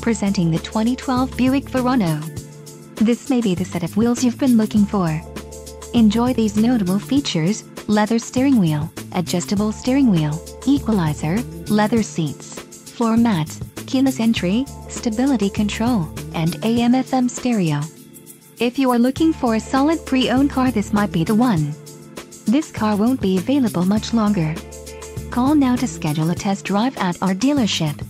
Presenting the 2012 Buick Verano. This may be the set of wheels you've been looking for. Enjoy these notable features, leather steering wheel, adjustable steering wheel, equalizer, leather seats, floor mats, keyless entry, stability control, and AM FM stereo. If you are looking for a solid pre-owned car this might be the one. This car won't be available much longer. Call now to schedule a test drive at our dealership.